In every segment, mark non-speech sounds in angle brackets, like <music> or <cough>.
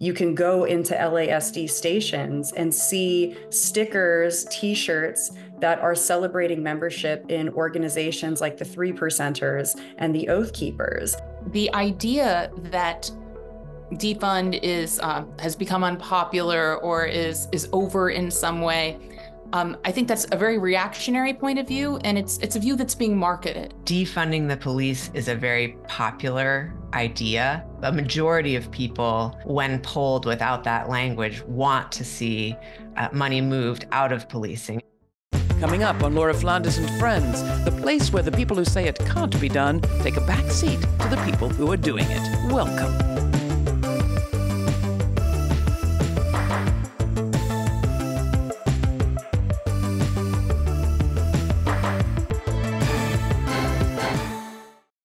you can go into LASD stations and see stickers, t shirts that are celebrating membership in organizations like the Three Percenters and the Oath Keepers. The idea that defund is uh, has become unpopular or is is over in some way um, I think that's a very reactionary point of view, and it's it's a view that's being marketed. Defunding the police is a very popular idea. A majority of people, when polled without that language, want to see uh, money moved out of policing. Coming up on Laura Flanders and Friends, the place where the people who say it can't be done take a back seat to the people who are doing it. Welcome.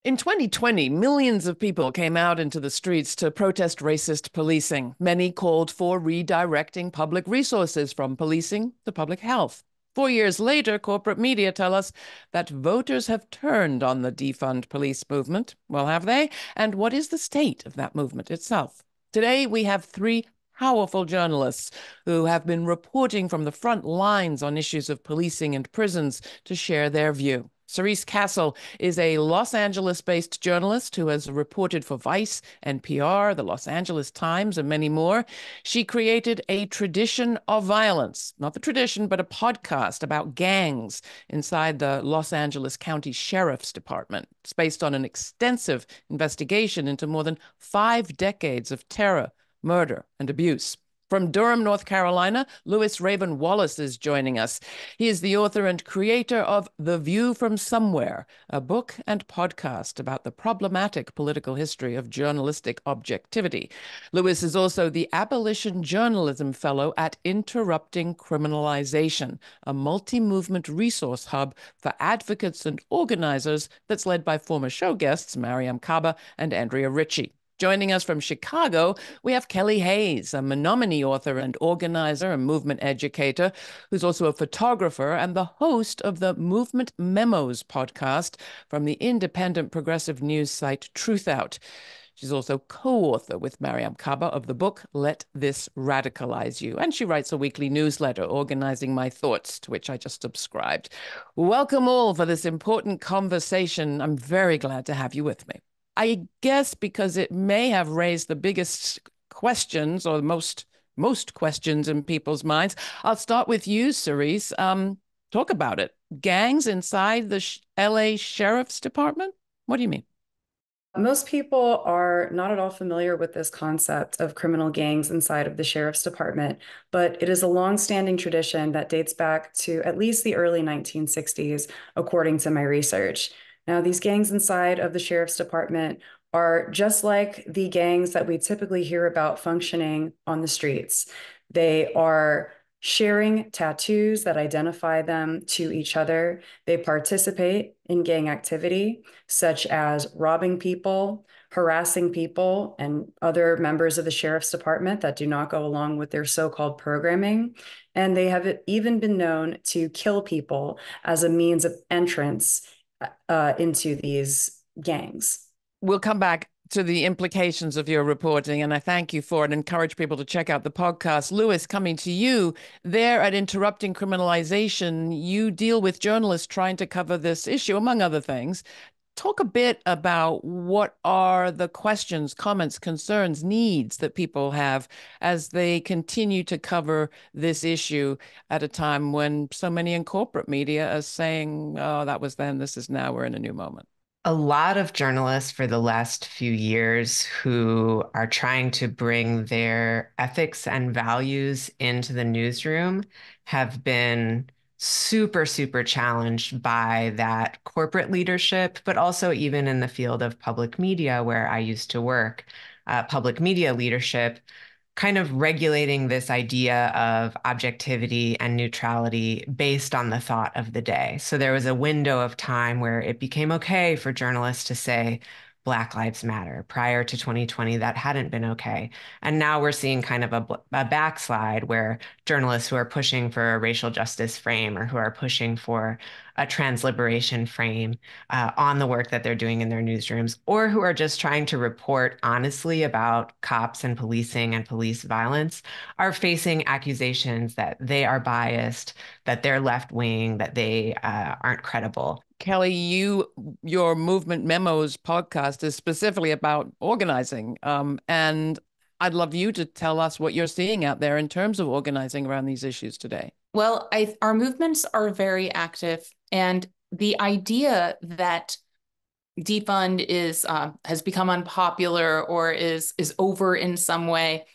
In 2020, millions of people came out into the streets to protest racist policing. Many called for redirecting public resources from policing to public health. Four years later, corporate media tell us that voters have turned on the defund police movement. Well, have they? And what is the state of that movement itself? Today, we have three powerful journalists who have been reporting from the front lines on issues of policing and prisons to share their view. Cerise Castle is a Los Angeles based journalist who has reported for Vice, NPR, the Los Angeles Times, and many more. She created a tradition of violence, not the tradition, but a podcast about gangs inside the Los Angeles County Sheriff's Department. It's based on an extensive investigation into more than five decades of terror, murder, and abuse. From Durham, North Carolina, Lewis Raven Wallace is joining us. He is the author and creator of The View from Somewhere, a book and podcast about the problematic political history of journalistic objectivity. Lewis is also the Abolition Journalism Fellow at Interrupting Criminalization, a multi movement resource hub for advocates and organizers that's led by former show guests Mariame Kaba and Andrea Ritchie. Joining us from Chicago, we have Kelly Hayes, a Menominee author and organizer and movement educator, who's also a photographer and the host of the Movement Memos podcast from the independent progressive news site Truthout. She's also co author with Mariame Kaba of the book Let This Radicalize You. And she writes a weekly newsletter, Organizing My Thoughts, to which I just subscribed. Welcome all for this important conversation. I'm very glad to have you with me. I guess because it may have raised the biggest questions or most most questions in people's minds. I'll start with you, Cerise. Um, talk about it. Gangs inside the LA Sheriff's Department? What do you mean? Most people are not at all familiar with this concept of criminal gangs inside of the sheriff's department, but it is a long-standing tradition that dates back to at least the early 1960s, according to my research. Now, these gangs inside of the sheriff's department are just like the gangs that we typically hear about functioning on the streets. They are sharing tattoos that identify them to each other. They participate in gang activity, such as robbing people, harassing people, and other members of the sheriff's department that do not go along with their so called programming. And they have even been known to kill people as a means of entrance uh, into these gangs. We'll come back to the implications of your reporting, and I thank you for it. Encourage people to check out the podcast. Lewis, coming to you there at Interrupting Criminalization, you deal with journalists trying to cover this issue, among other things talk a bit about what are the questions, comments, concerns, needs that people have as they continue to cover this issue at a time when so many in corporate media are saying, oh, that was then, this is now, we're in a new moment. A lot of journalists for the last few years who are trying to bring their ethics and values into the newsroom have been super, super challenged by that corporate leadership, but also even in the field of public media where I used to work, uh, public media leadership, kind of regulating this idea of objectivity and neutrality based on the thought of the day. So there was a window of time where it became okay for journalists to say, Black Lives Matter. Prior to 2020, that hadn't been okay. And now we're seeing kind of a, a, backslide where journalists who are pushing for a racial justice frame or who are pushing for a trans liberation frame uh, on the work that they're doing in their newsrooms, or who are just trying to report honestly about cops and policing and police violence, are facing accusations that they are biased, that they're left wing, that they uh, aren't credible. Kelly, you your movement memos podcast is specifically about organizing, um, and I'd love you to tell us what you're seeing out there in terms of organizing around these issues today. Well, I, our movements are very active, and the idea that defund is uh, has become unpopular or is is over in some way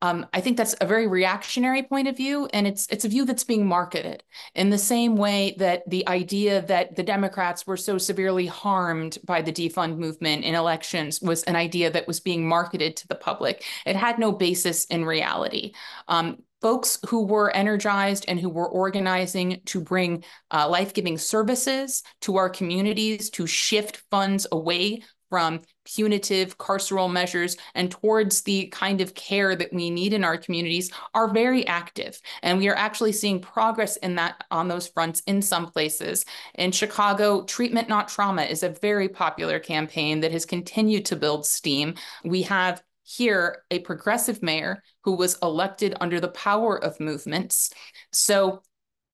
um, I think that's a very reactionary point of view, and it's it's a view that's being marketed in the same way that the idea that the Democrats were so severely harmed by the defund movement in elections was an idea that was being marketed to the public. It had no basis in reality. Um, folks who were energized and who were organizing to bring uh, life-giving services to our communities, to shift funds away from punitive carceral measures and towards the kind of care that we need in our communities are very active. And we are actually seeing progress in that on those fronts in some places. In Chicago, Treatment Not Trauma is a very popular campaign that has continued to build steam. We have here a progressive mayor who was elected under the power of movements. So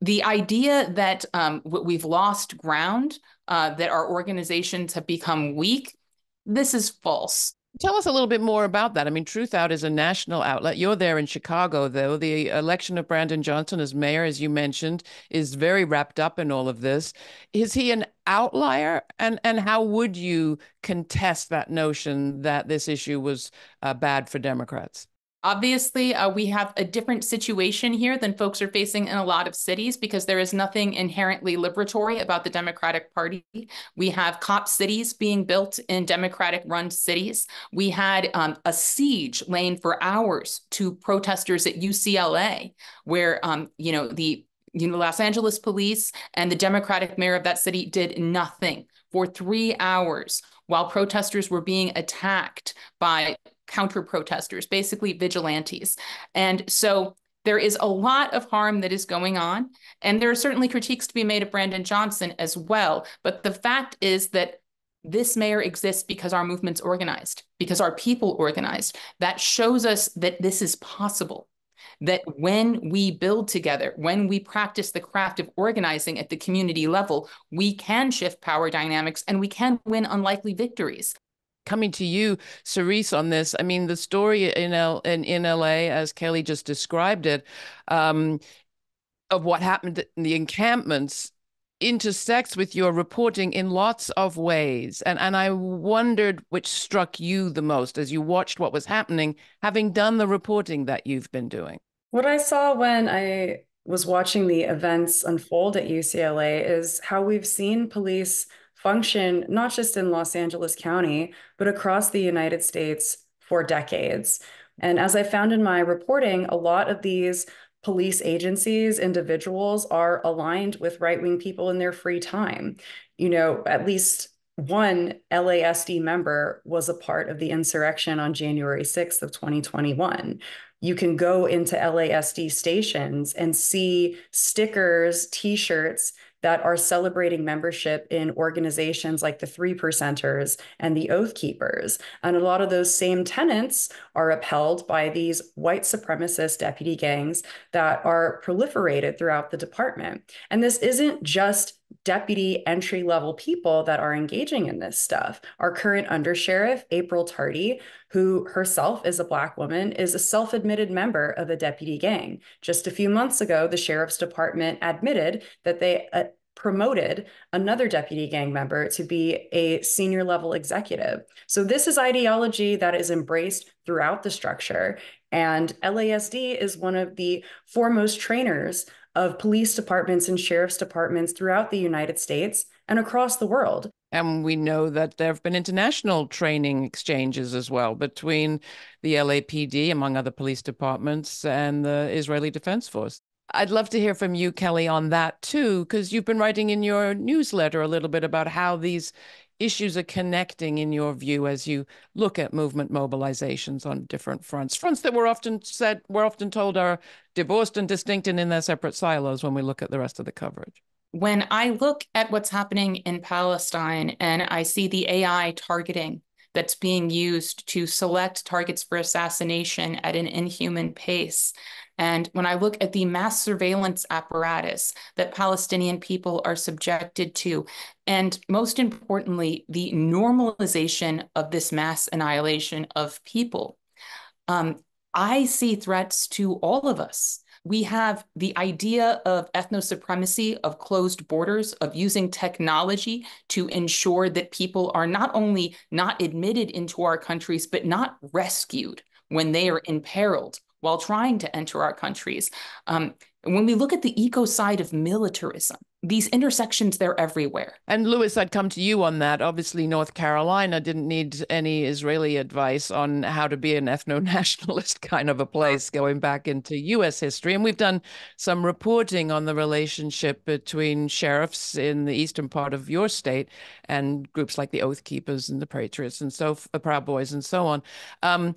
the idea that um, we've lost ground, uh, that our organizations have become weak, this is false. Tell us a little bit more about that. I mean, Truthout is a national outlet. You're there in Chicago, though. The election of Brandon Johnson as mayor, as you mentioned, is very wrapped up in all of this. Is he an outlier? And and how would you contest that notion that this issue was uh, bad for Democrats? Obviously, uh, we have a different situation here than folks are facing in a lot of cities because there is nothing inherently liberatory about the Democratic Party. We have cop cities being built in Democratic run cities. We had um, a siege laying for hours to protesters at UCLA, where, um, you know, the you know, Los Angeles police and the Democratic mayor of that city did nothing for three hours while protesters were being attacked by counter protesters, basically vigilantes. And so there is a lot of harm that is going on. And there are certainly critiques to be made of Brandon Johnson as well. But the fact is that this mayor exists because our movement's organized, because our people organized. That shows us that this is possible. That when we build together, when we practice the craft of organizing at the community level, we can shift power dynamics and we can win unlikely victories coming to you, Cerise, on this. I mean, the story in L in, in LA, as Kelly just described it, um, of what happened in the encampments intersects with your reporting in lots of ways. And and I wondered which struck you the most as you watched what was happening, having done the reporting that you've been doing. What I saw when I was watching the events unfold at UCLA is how we've seen police function not just in Los Angeles County, but across the United States for decades. And as I found in my reporting, a lot of these police agencies, individuals are aligned with right wing people in their free time. You know, at least one LASD member was a part of the insurrection on January 6th of 2021. You can go into LASD stations and see stickers, t-shirts that are celebrating membership in organizations like the Three Percenters and the Oath Keepers. And a lot of those same tenants are upheld by these white supremacist deputy gangs that are proliferated throughout the department. And this isn't just deputy entry level people that are engaging in this stuff. Our current undersheriff, April Tardy, who herself is a Black woman, is a self admitted member of a deputy gang. Just a few months ago, the sheriff's department admitted that they uh, promoted another deputy gang member to be a senior level executive. So, this is ideology that is embraced throughout the structure. And LASD is one of the foremost trainers of police departments and sheriff's departments throughout the United States and across the world. And we know that there have been international training exchanges as well between the LAPD, among other police departments, and the Israeli Defense Force. I'd love to hear from you, Kelly, on that too, because you've been writing in your newsletter a little bit about how these issues are connecting in your view as you look at movement mobilizations on different fronts fronts that we're often said we're often told are divorced and distinct and in their separate silos when we look at the rest of the coverage? When i look at what's happening in palestine and i see the ai targeting that's being used to select targets for assassination at an inhuman pace and when I look at the mass surveillance apparatus that Palestinian people are subjected to, and most importantly, the normalization of this mass annihilation of people, um, I see threats to all of us. We have the idea of ethno supremacy, of closed borders, of using technology to ensure that people are not only not admitted into our countries, but not rescued when they are imperiled while trying to enter our countries. Um, when we look at the ecocide of militarism, these intersections, they're everywhere. And lewis I'd come to you on that. Obviously, North Carolina didn't need any Israeli advice on how to be an <laughs> ethno nationalist kind of a place going back into US history. And we've done some reporting on the relationship between sheriffs in the eastern part of your state and groups like the Oath Keepers and the Patriots and so, uh, Proud Boys and so on. Um,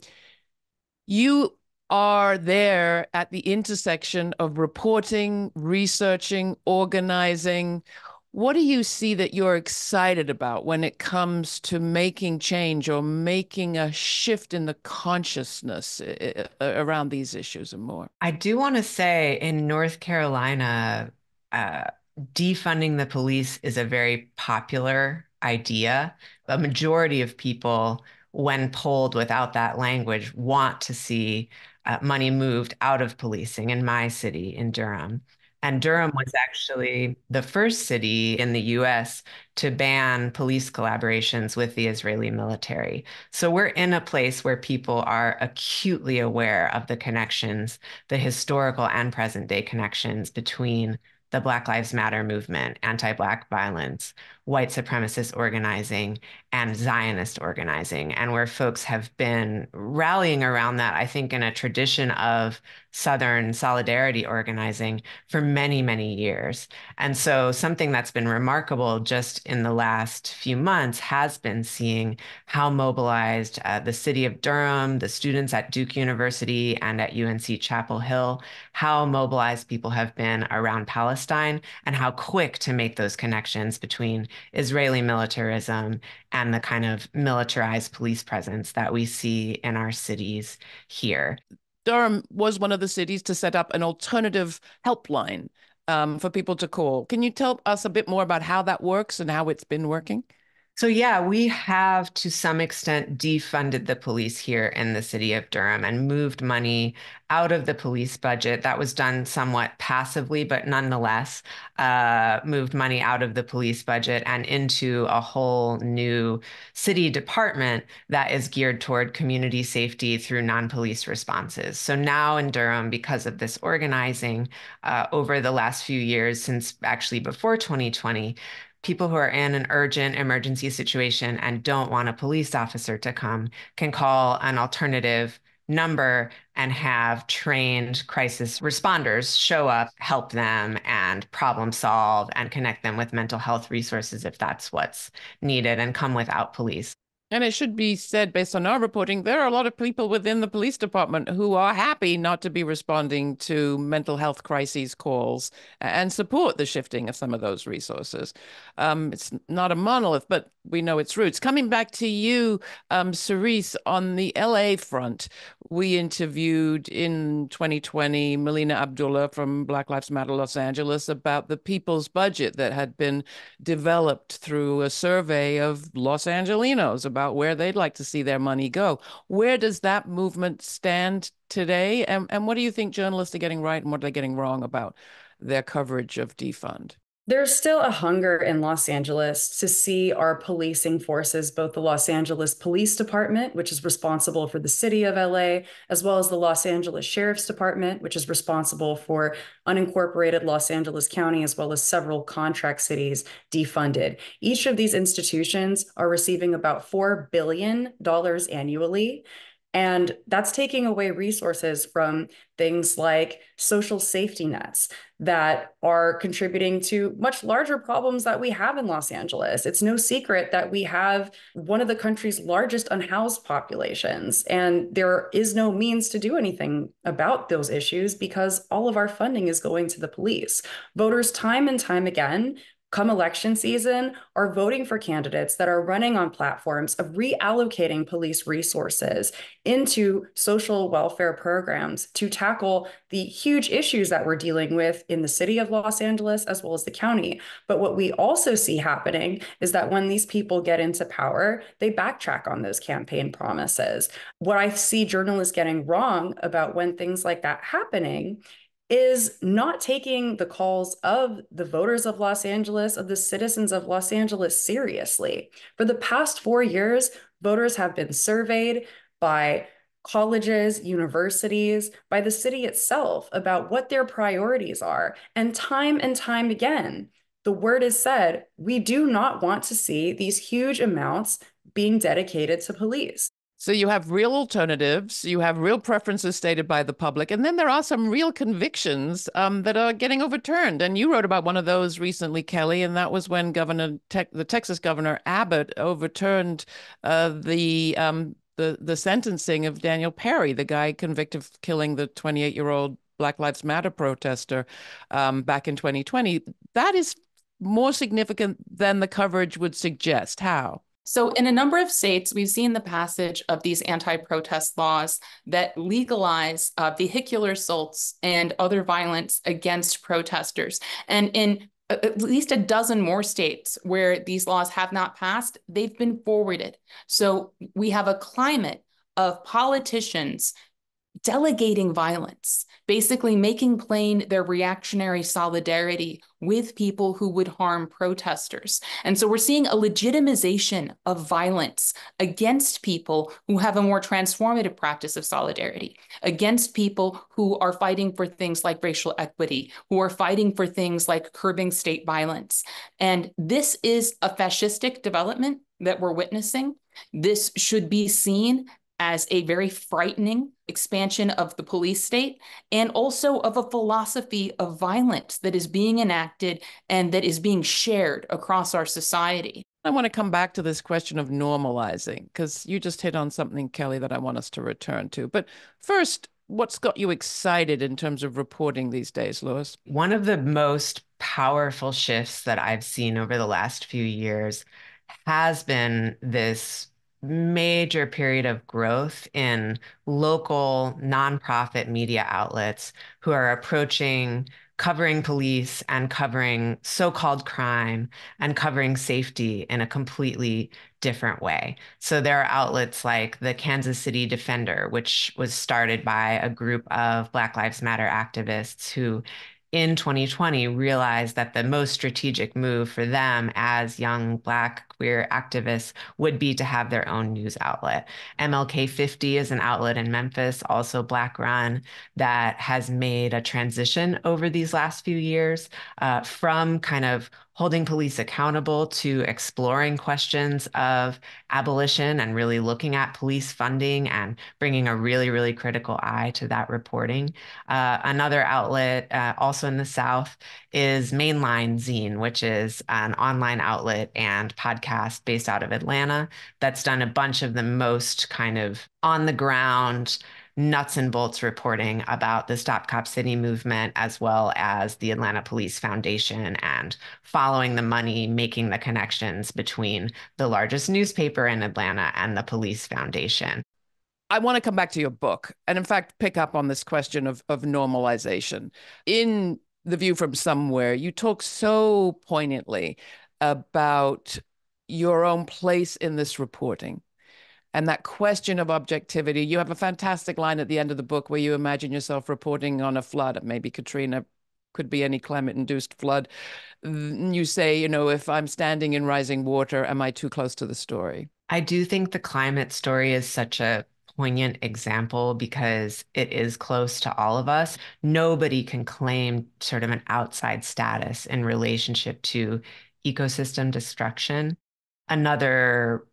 you are there at the intersection of reporting, researching, organizing. What do you see that you're excited about when it comes to making change or making a shift in the consciousness uh, uh, around these issues and more? I do want to say in North Carolina, uh, defunding the police is a very popular idea. A majority of people, when polled without that language, want to see uh, money moved out of policing in my city, in Durham. And Durham was actually the first city in the US to ban police collaborations with the Israeli military. So we're in a place where people are acutely aware of the connections, the historical and present day connections between the Black Lives Matter movement, anti Black violence, white supremacist organizing, and Zionist organizing, and where folks have been rallying around that, I think, in a tradition of Southern solidarity organizing for many, many years. And so, something that's been remarkable just in the last few months has been seeing how mobilized uh, the city of Durham, the students at Duke University, and at UNC Chapel Hill, how mobilized people have been around Palestine, and how quick to make those connections between Israeli militarism and the kind of militarized police presence that we see in our cities here. Durham was one of the cities to set up an alternative helpline um, for people to call. Can you tell us a bit more about how that works and how it's been working? So, yeah, we have to some extent defunded the police here in the city of Durham and moved money out of the police budget. That was done somewhat passively, but nonetheless, uh, moved money out of the police budget and into a whole new city department that is geared toward community safety through non police responses. So, now in Durham, because of this organizing uh, over the last few years, since actually before 2020, people who are in an urgent emergency situation and don't want a police officer to come can call an alternative number and have trained crisis responders show up, help them, and problem solve and connect them with mental health resources if that's what's needed and come without police. And it should be said, based on our reporting, there are a lot of people within the police department who are happy not to be responding to mental health crises calls and support the shifting of some of those resources. Um, it's not a monolith, but we know its roots. Coming back to you, um, Cerise, on the LA front, we interviewed in 2020 Melina Abdullah from Black Lives Matter Los Angeles about the people's budget that had been developed through a survey of Los Angelenos about where they'd like to see their money go. Where does that movement stand today? And, and what do you think journalists are getting right and what are they getting wrong about their coverage of defund? There's still a hunger in Los Angeles to see our policing forces, both the Los Angeles Police Department, which is responsible for the city of LA, as well as the Los Angeles Sheriff's Department, which is responsible for unincorporated Los Angeles County, as well as several contract cities defunded. Each of these institutions are receiving about $4 billion annually And that's taking away resources from things like social safety nets that are contributing to much larger problems that we have in Los Angeles. It's no secret that we have one of the country's largest unhoused populations, and there is no means to do anything about those issues because all of our funding is going to the police. Voters, time and time again, come election season are voting for candidates that are running on platforms of reallocating police resources into social welfare programs to tackle the huge issues that we're dealing with in the city of Los Angeles as well as the county. But what we also see happening is that when these people get into power, they backtrack on those campaign promises. What I see journalists getting wrong about when things like that happening is not taking the calls of the voters of Los Angeles, of the citizens of Los Angeles seriously. For the past four years, voters have been surveyed by colleges, universities, by the city itself about what their priorities are. And time and time again, the word is said we do not want to see these huge amounts being dedicated to police. So you have real alternatives, you have real preferences stated by the public, and then there are some real convictions um, that are getting overturned. And you wrote about one of those recently, Kelly, and that was when Governor, the Texas Governor Abbott overturned uh, the um, the the sentencing of Daniel Perry, the guy convicted of killing the 28 year old Black Lives Matter protester um, back in 2020. That is more significant than the coverage would suggest. How? So, in a number of states, we've seen the passage of these anti protest laws that legalize uh, vehicular assaults and other violence against protesters. And in at least a dozen more states where these laws have not passed, they've been forwarded. So, we have a climate of politicians delegating violence, basically making plain their reactionary solidarity with people who would harm protesters. And so we're seeing a legitimization of violence against people who have a more transformative practice of solidarity, against people who are fighting for things like racial equity, who are fighting for things like curbing state violence. And this is a fascistic development that we're witnessing. This should be seen as a very frightening expansion of the police state and also of a philosophy of violence that is being enacted and that is being shared across our society. I want to come back to this question of normalizing because you just hit on something, Kelly, that I want us to return to. But first, what's got you excited in terms of reporting these days, Lewis? One of the most powerful shifts that I've seen over the last few years has been this major period of growth in local nonprofit media outlets who are approaching covering police and covering so-called crime and covering safety in a completely different way. So there are outlets like the Kansas City Defender, which was started by a group of Black Lives Matter activists who in 2020 realized that the most strategic move for them as young Black queer activists would be to have their own news outlet. MLK 50 is an outlet in Memphis, also Black run, that has made a transition over these last few years uh, from kind of holding police accountable to exploring questions of abolition and really looking at police funding and bringing a really, really critical eye to that reporting. Uh, another outlet, uh, also in the South, is Mainline Zine, which is an online outlet and podcast based out of Atlanta that's done a bunch of the most kind of on the ground nuts and bolts reporting about the Stop Cop City movement, as well as the Atlanta Police Foundation, and following the money, making the connections between the largest newspaper in Atlanta and the Police Foundation. I want to come back to your book and, in fact, pick up on this question of, of normalization. In The View from Somewhere, you talk so poignantly about your own place in this reporting and that question of objectivity. You have a fantastic line at the end of the book where you imagine yourself reporting on a flood, maybe Katrina, could be any climate induced flood. Mm, you say, you know, if I'm standing in rising water, am I too close to the story? I do think the climate story is such a poignant example because it is close to all of us. Nobody can claim sort of an outside status in relationship to ecosystem destruction. Another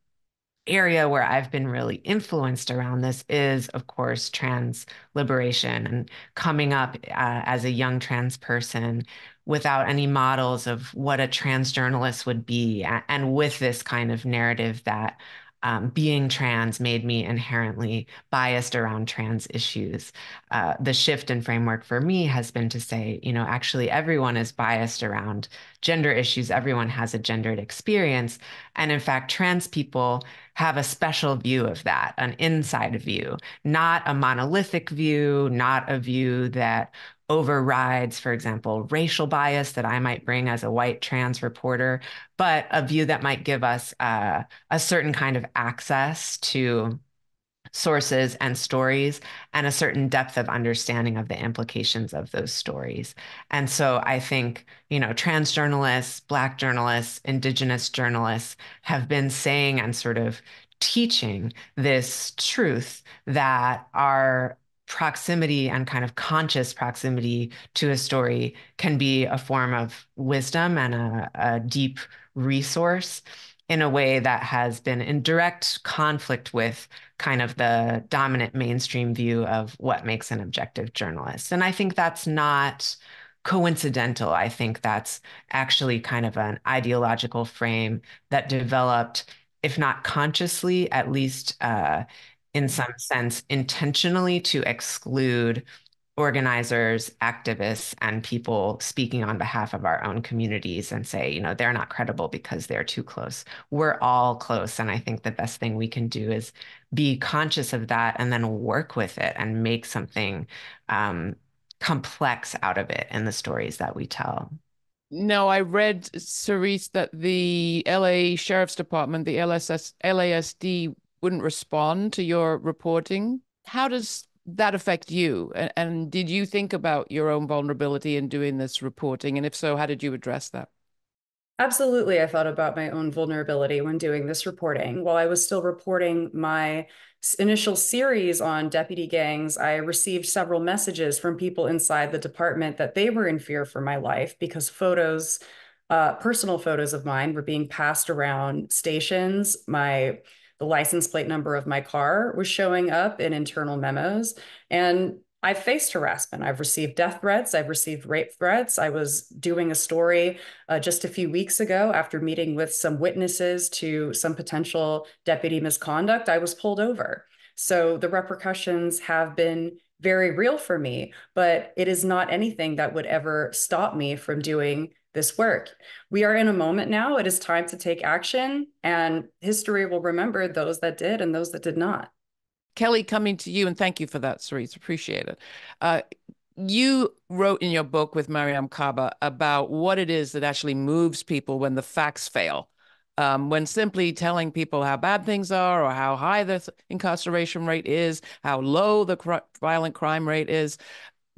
area where I've been really influenced around this is, of course, trans liberation and coming up uh, as a young trans person without any models of what a trans journalist would be, and with this kind of narrative that um, being trans made me inherently biased around trans issues. Uh, the shift in framework for me has been to say, you know, actually everyone is biased around gender issues. Everyone has a gendered experience. And in fact, trans people have a special view of that, an inside view, not a monolithic view, not a view that overrides, for example, racial bias that I might bring as a white trans reporter, but a view that might give us uh, a certain kind of access to sources and stories and a certain depth of understanding of the implications of those stories. And so I think, you know, trans journalists, Black journalists, Indigenous journalists have been saying and sort of teaching this truth that our proximity and kind of conscious proximity to a story can be a form of wisdom and a, a deep resource in a way that has been in direct conflict with kind of the dominant mainstream view of what makes an objective journalist. And I think that's not coincidental. I think that's actually kind of an ideological frame that developed, if not consciously, at least uh, in some sense intentionally to exclude organizers, activists, and people speaking on behalf of our own communities and say, you know, they're not credible because they're too close. We're all close. And I think the best thing we can do is be conscious of that and then work with it and make something um, complex out of it in the stories that we tell. No, I read, Cerise, that the LA Sheriff's Department, the LSS, LASD, wouldn't respond to your reporting. How does that affect you? And, and did you think about your own vulnerability in doing this reporting? And if so, how did you address that? Absolutely. I thought about my own vulnerability when doing this reporting. While I was still reporting my initial series on deputy gangs, I received several messages from people inside the department that they were in fear for my life because photos, uh, personal photos of mine, were being passed around stations. My the license plate number of my car was showing up in internal memos. And I've faced harassment. I've received death threats. I've received rape threats. I was doing a story uh, just a few weeks ago after meeting with some witnesses to some potential deputy misconduct. I was pulled over. So the repercussions have been very real for me, but it is not anything that would ever stop me from doing this work. We are in a moment now. It is time to take action, and history will remember those that did and those that did not. Kelly, coming to you, and thank you for that, Cerise. Appreciate it. Uh, you wrote in your book with Mariame Kaba about what it is that actually moves people when the facts fail. Um, when simply telling people how bad things are or how high the incarceration rate is, how low the cr- violent crime rate is,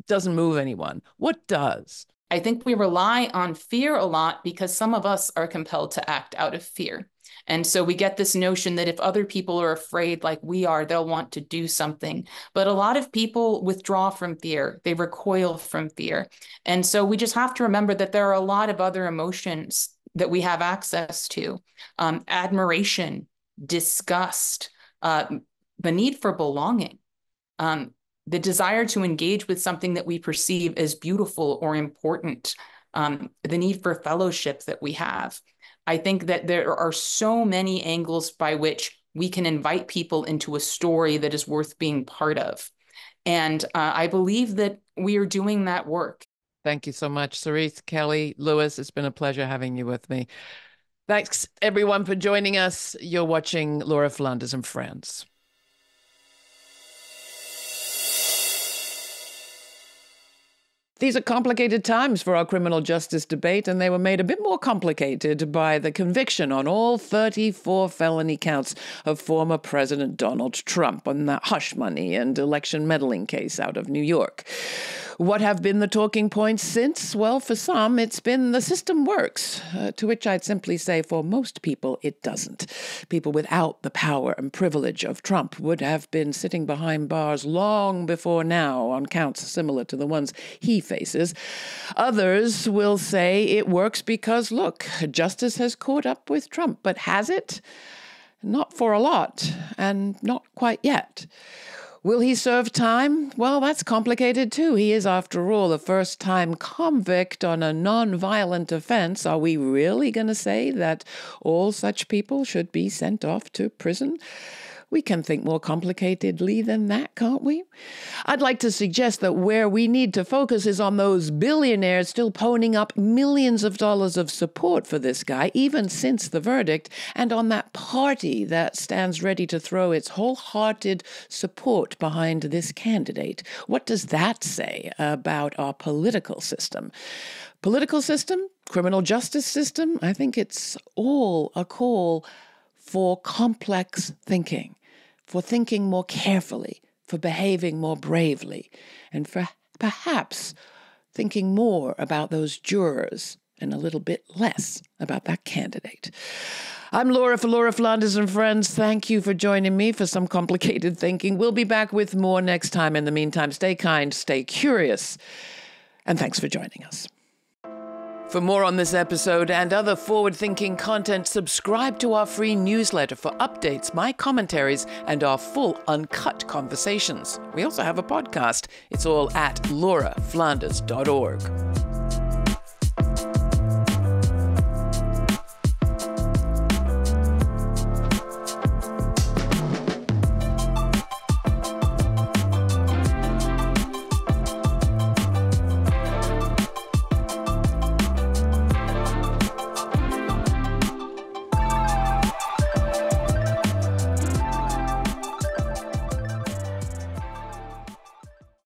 doesn't move anyone. What does? I think we rely on fear a lot because some of us are compelled to act out of fear. And so we get this notion that if other people are afraid like we are, they'll want to do something. But a lot of people withdraw from fear, they recoil from fear. And so we just have to remember that there are a lot of other emotions that we have access to um, admiration, disgust, uh, the need for belonging. Um, the desire to engage with something that we perceive as beautiful or important, um, the need for fellowship that we have. I think that there are so many angles by which we can invite people into a story that is worth being part of. And uh, I believe that we are doing that work. Thank you so much, Cerise, Kelly, Lewis. It's been a pleasure having you with me. Thanks, everyone, for joining us. You're watching Laura Flanders and Friends. These are complicated times for our criminal justice debate, and they were made a bit more complicated by the conviction on all 34 felony counts of former President Donald Trump on that hush money and election meddling case out of New York. What have been the talking points since? Well, for some, it's been the system works, uh, to which I'd simply say for most people, it doesn't. People without the power and privilege of Trump would have been sitting behind bars long before now on counts similar to the ones he faces. Others will say it works because, look, justice has caught up with Trump, but has it? Not for a lot, and not quite yet. Will he serve time? Well, that's complicated too. He is, after all, a first time convict on a non violent offense. Are we really going to say that all such people should be sent off to prison? We can think more complicatedly than that, can't we? I'd like to suggest that where we need to focus is on those billionaires still ponying up millions of dollars of support for this guy, even since the verdict, and on that party that stands ready to throw its wholehearted support behind this candidate. What does that say about our political system? Political system? Criminal justice system? I think it's all a call for complex thinking, for thinking more carefully, for behaving more bravely, and for perhaps thinking more about those jurors and a little bit less about that candidate. I'm Laura for Laura Flanders and Friends. Thank you for joining me for some complicated <laughs> thinking. We'll be back with more next time. In the meantime, stay kind, stay curious, and thanks for joining us. For more on this episode and other forward thinking content, subscribe to our free newsletter for updates, my commentaries, and our full uncut conversations. We also have a podcast. It's all at lauraflanders.org.